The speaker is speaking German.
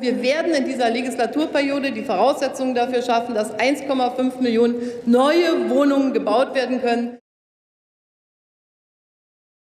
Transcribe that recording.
Wir werden in dieser Legislaturperiode die Voraussetzungen dafür schaffen, dass 1,5 Millionen neue Wohnungen gebaut werden können.